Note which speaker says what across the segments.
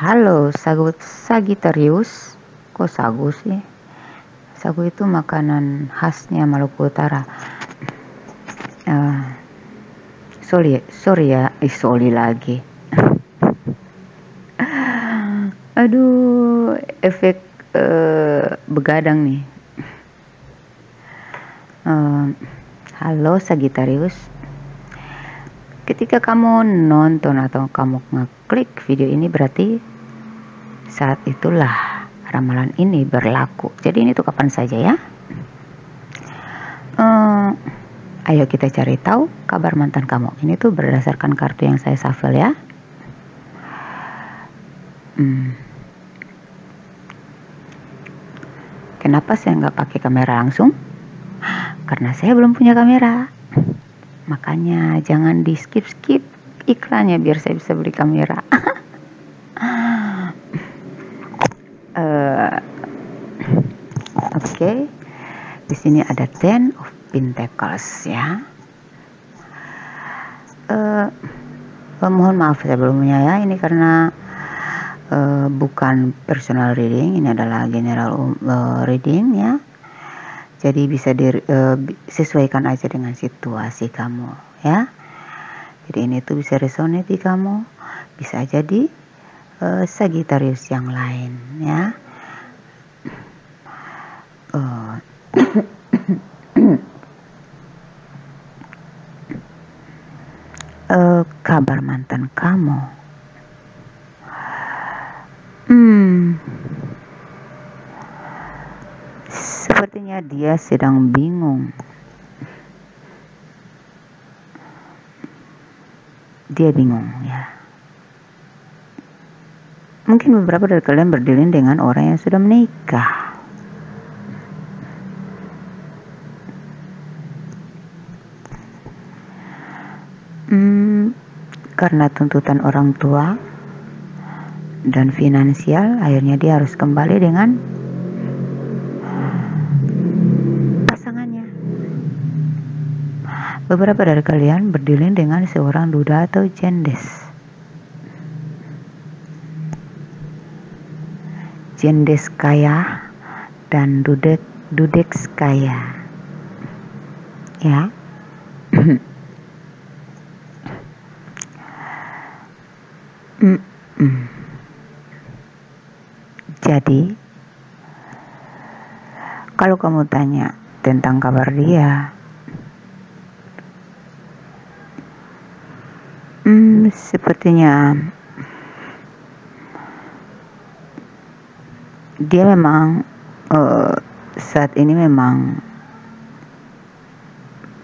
Speaker 1: Halo, sagu Sagittarius. Kok sagu sih? Sagu itu makanan khasnya Maluku Utara. Uh, sorry, sorry ya, eh, sorry lagi. Aduh, efek uh, begadang nih. Uh, halo Sagittarius. Ketika kamu nonton atau kamu ngeklik video ini berarti saat itulah ramalan ini berlaku. Jadi ini tuh kapan saja ya. Uh, ayo kita cari tahu kabar mantan kamu. Ini tuh berdasarkan kartu yang saya shuffle ya. Hmm. Kenapa saya nggak pakai kamera langsung? Karena saya belum punya kamera. Makanya jangan di skip-skip iklannya biar saya bisa beli kamera. uh, Oke, okay. di sini ada Ten of Pentacles ya. Uh, uh, mohon maaf saya belum punya ya ini karena uh, bukan personal reading, ini adalah general uh, reading ya jadi bisa disesuaikan uh, aja dengan situasi kamu ya. Jadi ini tuh bisa resonate di kamu bisa jadi uh, Sagittarius yang lain ya. Uh, uh, kabar mantan kamu hmm Sepertinya dia sedang bingung. Dia bingung ya. Mungkin beberapa dari kalian berdilin dengan orang yang sudah menikah. Hmm, karena tuntutan orang tua dan finansial, akhirnya dia harus kembali dengan Beberapa dari kalian berdilin dengan seorang duda atau jendes. Jendes kaya dan dudek dudek kaya. Ya. Jadi, kalau kamu tanya tentang kabar dia, Hmm, sepertinya dia memang uh, saat ini memang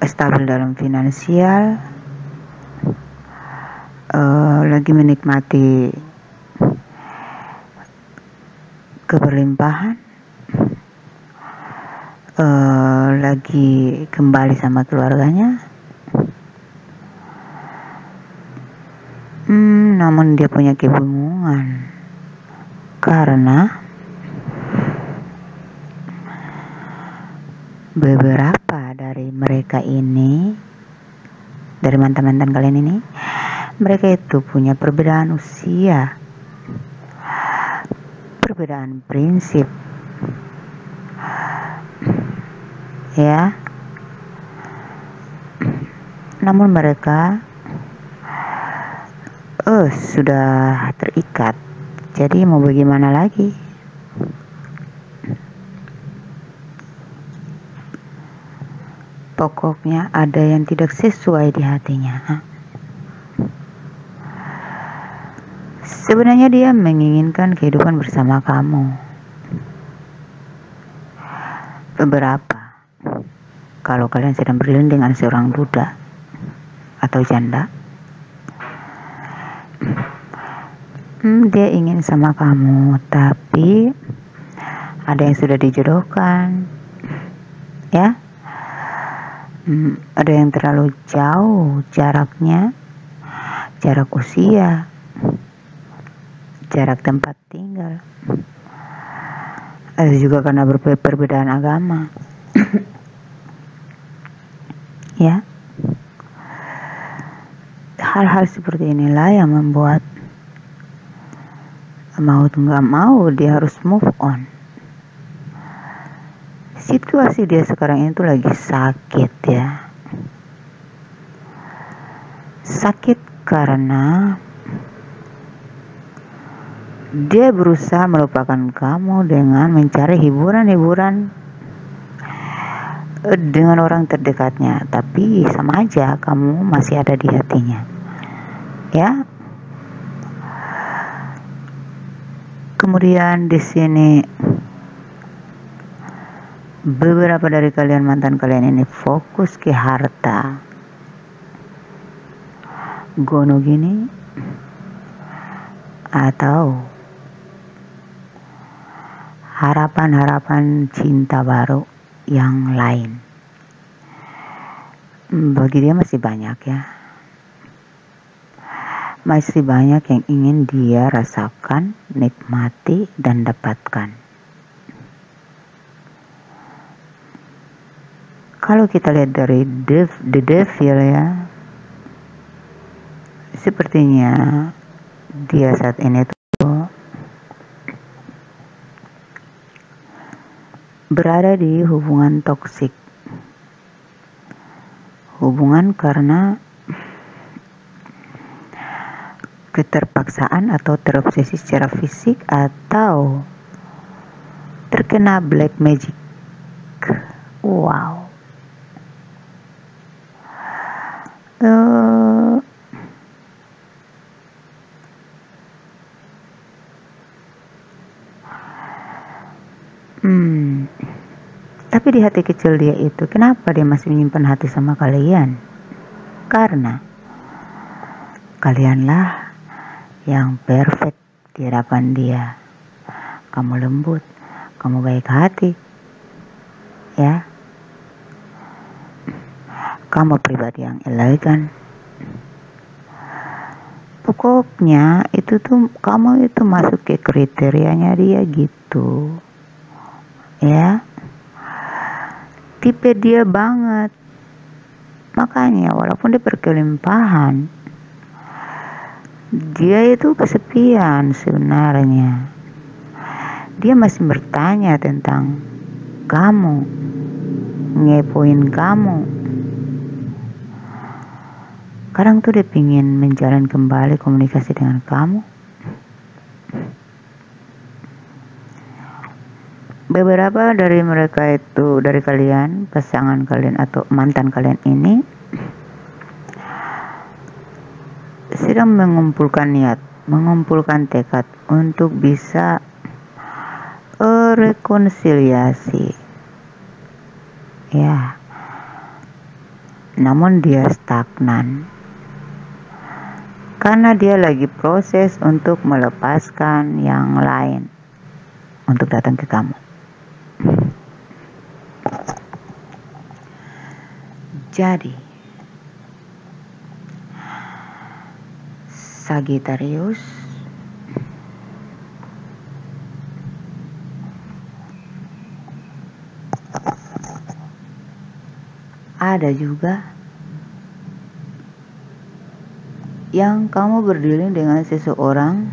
Speaker 1: stabil dalam finansial, uh, lagi menikmati keberlimpahan, uh, lagi kembali sama keluarganya. Namun dia punya kebingungan. Karena beberapa dari mereka ini dari mantan-mantan kalian ini mereka itu punya perbedaan usia perbedaan prinsip. Ya. Namun mereka oh sudah terikat. Jadi mau bagaimana lagi? Pokoknya ada yang tidak sesuai di hatinya sebenarnya dia menginginkan kehidupan bersama kamu. Beberapa. Kalau kalian sedang berlindung dengan seorang duda atau janda hmm, dia ingin sama kamu tapi ada yang sudah dijodohkan ya. Hmm, ada yang terlalu jauh jaraknya jarak usia jarak tempat tinggal. Ada juga karena perbedaan agama. Ya. Hal-hal seperti inilah yang membuat mau nggak mau dia harus move on. Situasi dia sekarang itu lagi sakit ya. Sakit karena dia berusaha melupakan kamu dengan mencari hiburan-hiburan dengan orang terdekatnya. Tapi sama aja kamu masih ada di hatinya. Ya Kemudian di sini beberapa dari kalian mantan kalian ini fokus ke harta. Gono gini atau harapan-harapan cinta baru yang lain. Bagi dia masih banyak ya masih banyak yang ingin dia rasakan, nikmati, dan dapatkan. Kalau kita lihat dari The Devil ya, sepertinya dia saat ini tuh berada di hubungan toksik. Hubungan karena keterpaksaan atau terobsesi secara fisik atau terkena black magic. Wow. Uh, hmm. Tapi di hati kecil dia itu, kenapa dia masih menyimpan hati sama kalian? Karena kalianlah yang perfect di hadapan dia. Kamu lembut, kamu baik hati, ya. Kamu pribadi yang elegan. Pokoknya itu tuh kamu itu masuk ke kriterianya dia gitu. Ya. Tipe dia banget. Makanya walaupun dia berkelimpahan, dia itu kesepian sebenarnya. Dia masih bertanya tentang kamu, ngepoin kamu. Kadang tuh dia pingin menjalin kembali komunikasi dengan kamu. Beberapa dari mereka itu, dari kalian, pasangan kalian atau mantan kalian ini sedang mengumpulkan niat, mengumpulkan tekad untuk bisa uh, rekonsiliasi. Ya. Namun dia stagnan. Karena dia lagi proses untuk melepaskan yang lain untuk datang ke kamu. Jadi, Sagittarius ada juga yang kamu berdiri dengan seseorang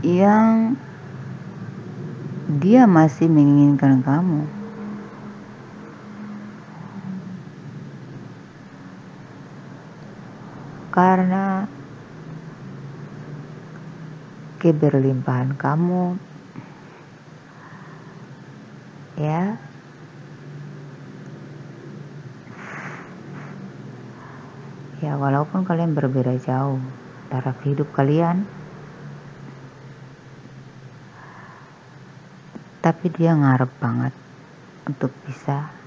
Speaker 1: yang dia masih menginginkan kamu. Karena keberlimpahan kamu ya. Ya walaupun kalian berbeda jauh taraf hidup kalian tapi dia ngarep banget untuk bisa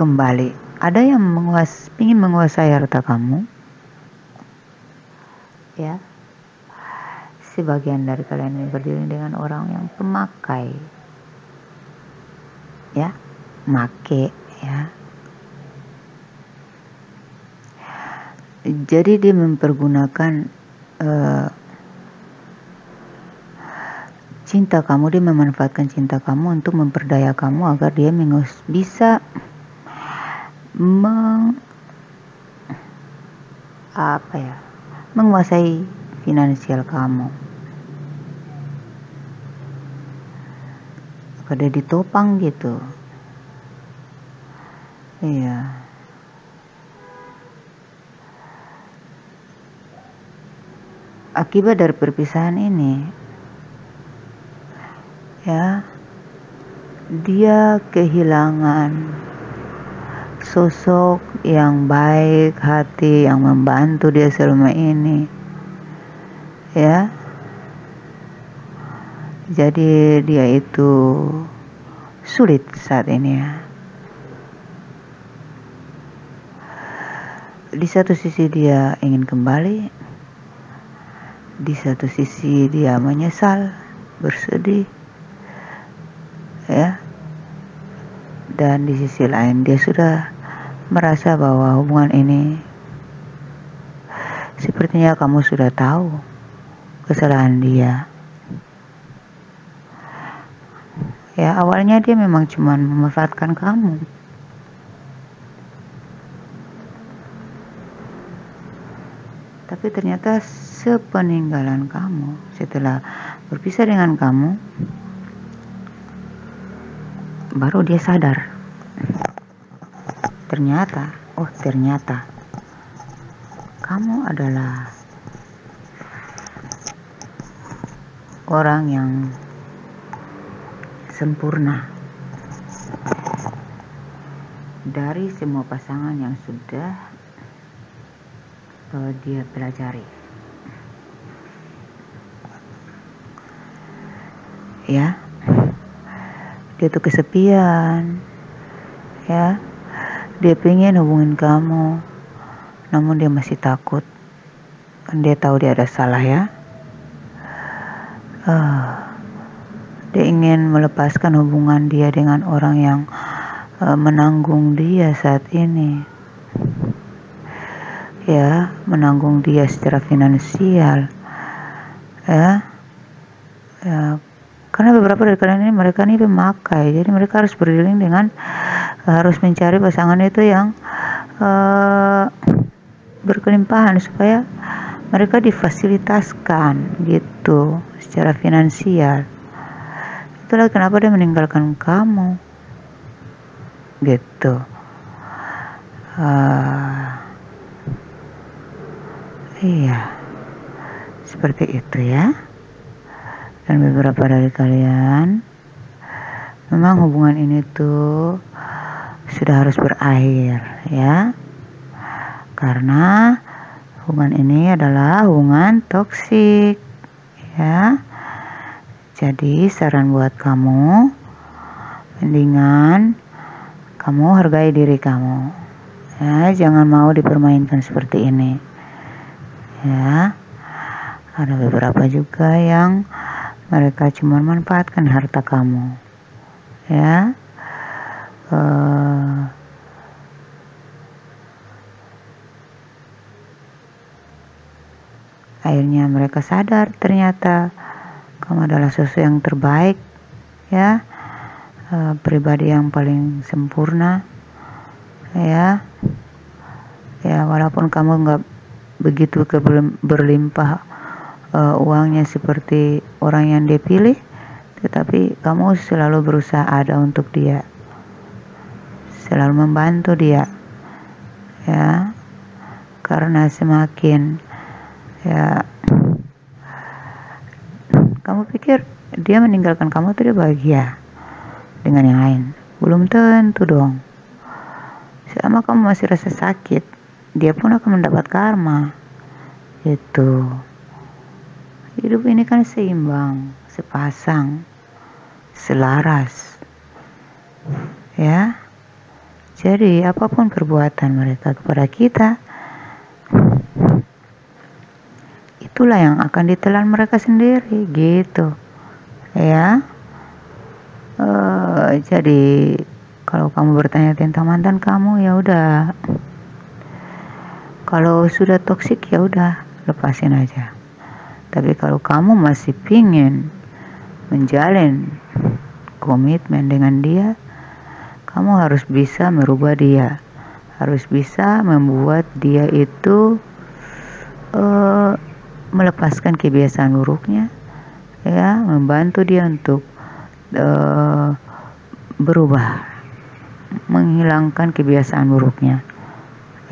Speaker 1: kembali. Ada yang menguas, ingin menguasai harta kamu, ya. Sebagian dari kalian ini berdiri dengan orang yang pemakai, ya, make, ya. Jadi dia mempergunakan uh, cinta kamu, dia memanfaatkan cinta kamu untuk memperdaya kamu agar dia bisa meng apa ya menguasai finansial kamu. Pada ditopang gitu. Iya. Akibat dari perpisahan ini ya dia kehilangan sosok yang baik hati yang membantu dia selama ini. Ya. Jadi dia itu sulit saat ini ya. Di satu sisi dia ingin kembali di satu sisi dia menyesal bersedih dan di sisi lain dia sudah merasa bahwa hubungan ini sepertinya kamu sudah tahu kesalahan dia. Ya awalnya dia memang cuma memanfaatkan kamu. Tapi ternyata sepeninggalan kamu setelah berpisah dengan kamu baru dia sadar. Ternyata oh ternyata kamu adalah orang yang sempurna. Dari semua pasangan yang sudah uh, dia pelajari. Ya dia tuh kesepian ya. Dia pengen hubungin kamu namun dia masih takut. Kan dia tahu dia ada salah ya. Uh, dia ingin melepaskan hubungan dia dengan orang yang uh, menanggung dia saat ini. Ya menanggung dia secara finansial ya. Ya karena beberapa dari kalian ini mereka ini pemakai. Jadi mereka harus beriring dengan uh, harus mencari pasangan itu yang uh, berkelimpahan supaya mereka difasilitaskan gitu secara finansial. Itulah kenapa dia meninggalkan kamu. Gitu. Uh, iya. Seperti itu ya dan beberapa dari kalian? Memang hubungan ini tuh sudah harus berakhir ya. Karena hubungan ini adalah hubungan toksik ya. Jadi saran buat kamu mendingan kamu hargai diri kamu ya. Jangan mau dipermainkan seperti ini ya. Ada beberapa juga yang mereka cuma manfaatkan harta kamu. Ya. Uh, akhirnya mereka sadar ternyata kamu adalah sesuatu yang terbaik ya. Uh, pribadi yang paling sempurna ya. Ya walaupun kamu nggak begitu berlimpah uh, uangnya seperti orang yang dia pilih, tetapi kamu selalu berusaha ada untuk dia, selalu membantu dia, ya, karena semakin ya kamu pikir dia meninggalkan kamu tuh bahagia dengan yang lain, belum tentu dong. Selama kamu masih rasa sakit, dia pun akan mendapat karma. Itu hidup ini kan seimbang, sepasang, selaras. Ya. Jadi apa pun perbuatan mereka kepada kita itulah yang akan ditelan mereka sendiri gitu. Ya. Uh, jadi kalau kamu bertanya tentang mantan kamu ya udah kalau sudah toksik ya udah lepasin aja tapi kalau kamu masih pingin menjalin komitmen dengan dia, kamu harus bisa merubah dia. harus bisa membuat dia itu uh, melepaskan kebiasaan buruknya ya membantu dia untuk uh, berubah menghilangkan kebiasaan buruknya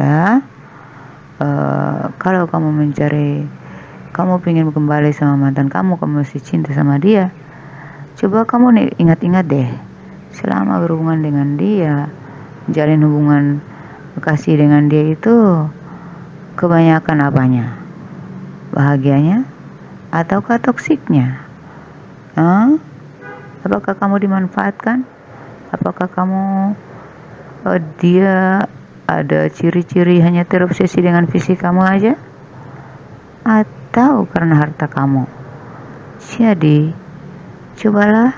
Speaker 1: ya uh, kalau kamu mencari kamu ingin kembali sama mantan kamu kamu masih cinta sama dia coba kamu ingat-ingat deh selama berhubungan dengan dia jalin hubungan kasih dengan dia itu kebanyakan apanya? Bahagianya ataukah toksiknya? Huh? apakah kamu dimanfaatkan? Apakah kamu oh, dia ada ciri-ciri hanya terobsesi dengan fisik kamu aja? Atau karena harta kamu. Jadi cobalah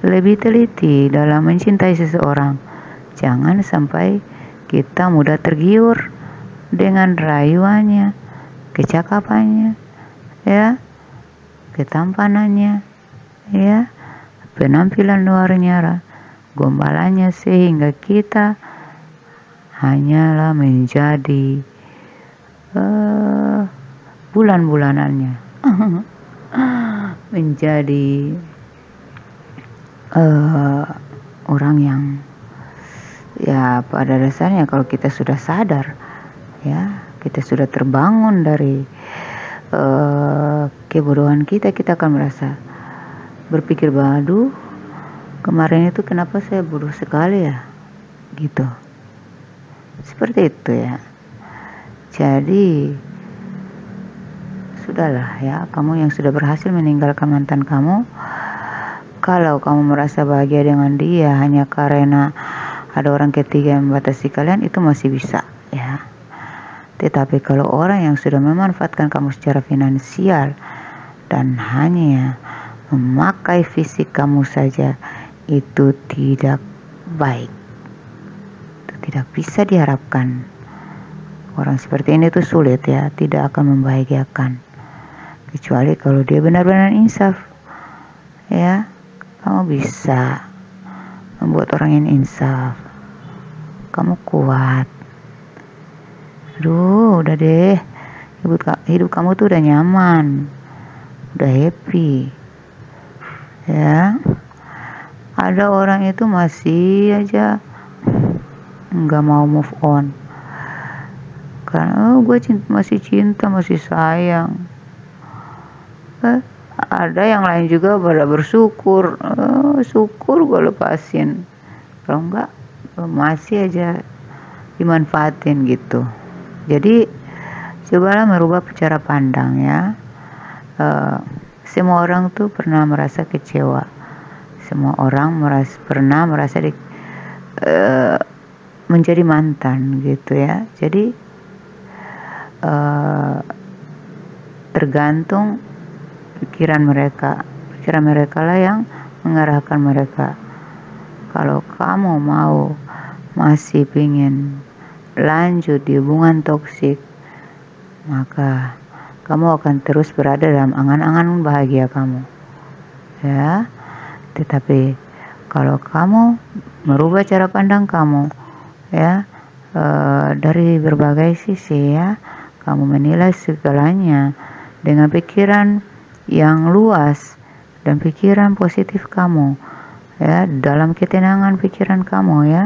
Speaker 1: lebih teliti dalam mencintai seseorang. Jangan sampai kita mudah tergiur dengan rayuannya kecakapannya ya ketampanannya ya penampilan luarnya gombalannya sehingga kita hanyalah menjadi uh, bulan-bulanannya. Menjadi uh, orang yang ya pada dasarnya kalau kita sudah sadar ya kita sudah terbangun dari uh, kebodohan kita kita akan merasa berpikir bahwa kemarin itu kenapa saya bodoh sekali ya? Gitu. Seperti itu ya. Jadi sudahlah ya kamu yang sudah berhasil meninggalkan mantan kamu kalau kamu merasa bahagia dengan dia hanya karena ada orang ketiga yang membatasi kalian itu masih bisa ya tetapi kalau orang yang sudah memanfaatkan kamu secara finansial dan hanya memakai fisik kamu saja, itu tidak baik. Itu tidak bisa diharapkan. Orang seperti ini tuh sulit ya, tidak akan membahagiakan. Kecuali kalau dia benar-benar insaf. Ya, kamu bisa membuat orang yang insaf. Kamu kuat. Aduh udah deh. Hidup, kamu tuh udah nyaman. Udah happy. Ya. Ada orang itu masih aja nggak mau move on. Karena oh, gue cinta, masih cinta masih sayang eh, ada yang lain juga pada bersyukur oh, syukur gue lepasin kalau enggak masih aja dimanfaatin gitu jadi cobalah merubah cara pandang ya. Uh, semua orang tuh pernah merasa kecewa. Semua orang merasa, pernah merasa di, uh, menjadi mantan gitu ya. Jadi uh, tergantung pikiran mereka. Pikiran mereka lah yang mengarahkan mereka. Kalau kamu mau masih pingin lanjut di hubungan toksik, maka kamu akan terus berada dalam angan-angan bahagia kamu. Ya, tetapi kalau kamu merubah cara pandang kamu, ya, e, dari berbagai sisi, ya, kamu menilai segalanya dengan pikiran yang luas dan pikiran positif kamu, ya, dalam ketenangan pikiran kamu, ya,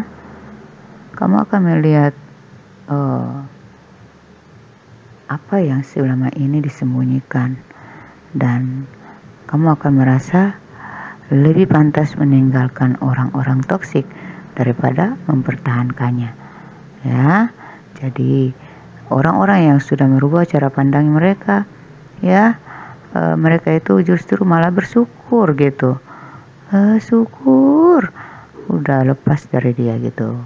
Speaker 1: kamu akan melihat uh, apa yang selama ini disembunyikan dan kamu akan merasa lebih pantas meninggalkan orang-orang toksik daripada mempertahankannya ya. Jadi orang-orang yang sudah merubah cara pandang mereka ya uh, mereka itu justru malah bersyukur gitu. Uh, syukur. Udah lepas dari dia gitu.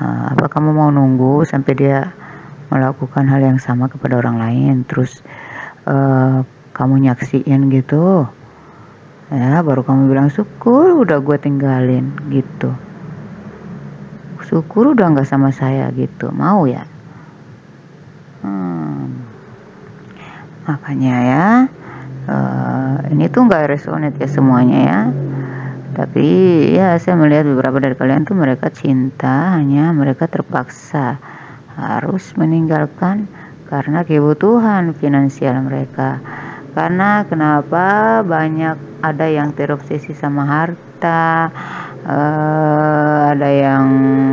Speaker 1: Uh, apa kamu mau nunggu sampai dia melakukan hal yang sama kepada orang lain? Terus uh, kamu nyaksiin gitu? Ya baru kamu bilang syukur udah gue tinggalin gitu. Syukur udah nggak sama saya gitu. Mau ya? Hmm. Makanya ya uh, ini tuh nggak resonate ya semuanya ya. Tapi ya saya melihat beberapa dari kalian tuh mereka cinta hanya mereka terpaksa harus meninggalkan karena kebutuhan finansial mereka. Karena kenapa? Banyak ada yang terobsesi sama harta uh, ada yang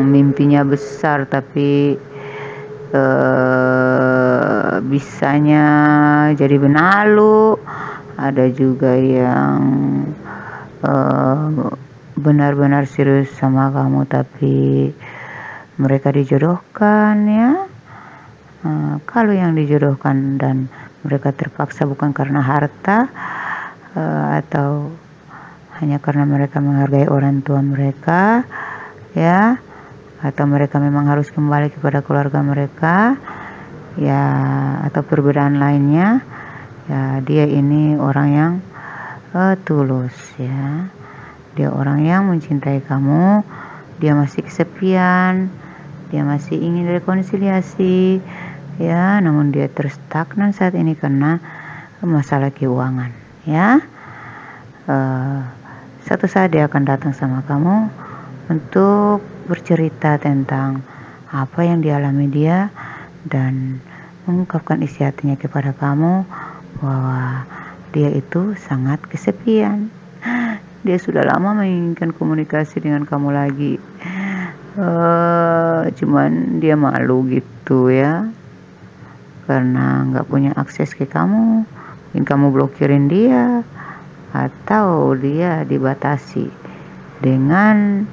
Speaker 1: mimpinya besar tapi uh, bisanya jadi benalu. Ada juga yang benar benar-benar serius sama kamu tapi mereka dijodohkan ya. Uh, kalau yang dijodohkan dan mereka terpaksa bukan karena harta atau hanya karena mereka menghargai orang tua mereka ya atau mereka memang harus kembali kepada keluarga mereka ya atau perbedaan lainnya ya dia ini orang yang uh, tulus ya. Dia orang yang mencintai kamu dia masih kesepian dia masih ingin rekonsiliasi ya. Namun dia terstagnan saat ini karena masalah keuangan ya. Uh, satu saat dia akan datang sama kamu untuk bercerita tentang apa yang dialami dia dan mengungkapkan isi hatinya kepada kamu bahwa dia itu sangat kesepian. Dia sudah lama menginginkan komunikasi dengan kamu lagi. Uh, cuman dia malu gitu ya. Karena nggak punya akses ke kamu. Mungkin kamu blokirin dia atau dia dibatasi dengan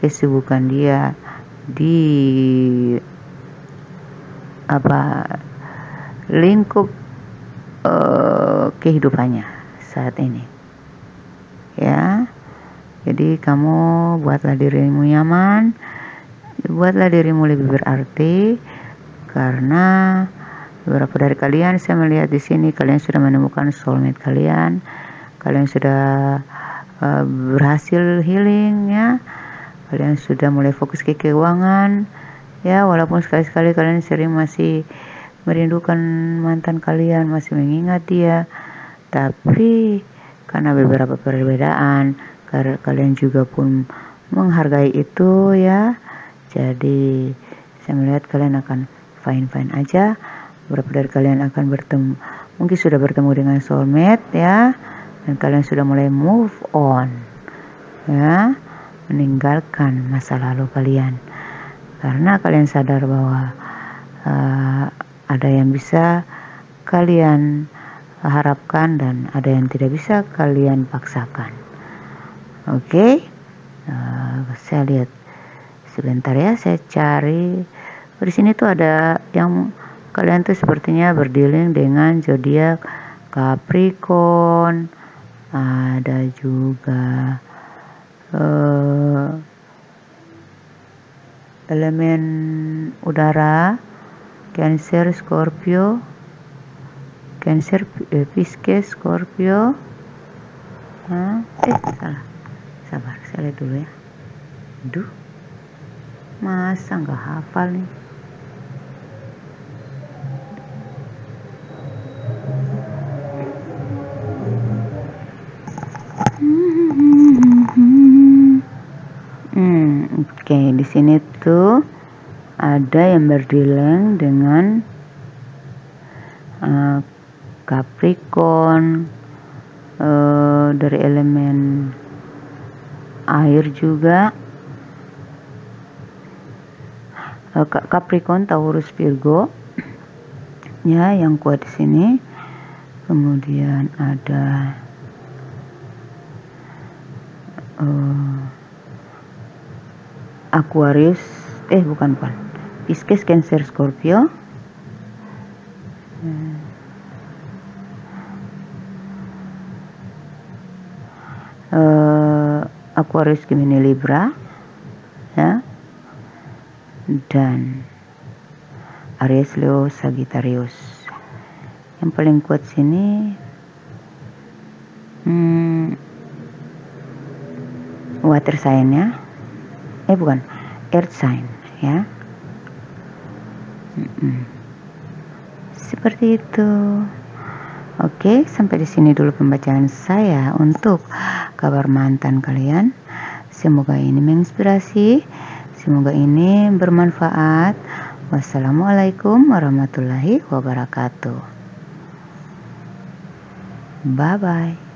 Speaker 1: kesibukan dia di apa lingkup uh, kehidupannya saat ini. Ya jadi kamu buatlah dirimu nyaman buatlah dirimu lebih berarti karena beberapa dari kalian saya melihat di sini kalian sudah menemukan soulmate kalian kalian sudah uh, berhasil healing ya kalian sudah mulai fokus ke keuangan ya walaupun sekali-sekali kalian sering masih merindukan mantan kalian, masih mengingat dia. Tapi karena beberapa perbedaan, kalian juga pun menghargai itu ya. Jadi saya melihat kalian akan fine-fine aja. Beberapa dari kalian akan bertemu, mungkin sudah bertemu dengan soulmate ya. Dan kalian sudah mulai move on ya. Meninggalkan masa lalu kalian. Karena kalian sadar bahwa uh, ada yang bisa kalian harapkan dan ada yang tidak bisa kalian paksakan. Oke, okay? uh, saya lihat sebentar ya, saya cari. Oh, di sini tuh ada yang kalian tuh sepertinya berdealing dengan zodiak Capricorn, ada juga uh, elemen udara Cancer Scorpio Cancer eh, Pisces Scorpio. Hah? eh salah. Sabar saya lihat dulu ya. Duh masa nggak hafal nih oke di sini tuh ada yang berdileng dengan uh, Capricorn uh, dari elemen air juga. Uh, Capricorn Taurus Virgo ya yang kuat di sini. Kemudian ada uh, Aquarius eh bukan bukan Pisces, Cancer, Scorpio. Uh, Aquarius, Gemini, Libra, ya, dan Aries, Leo, Sagittarius. Yang paling kuat sini, hmm, water sign ya, eh bukan earth sign ya seperti itu Oke, sampai di sini dulu pembacaan saya untuk kabar mantan kalian. Semoga ini menginspirasi, semoga ini bermanfaat. Wassalamualaikum warahmatullahi wabarakatuh. Bye bye.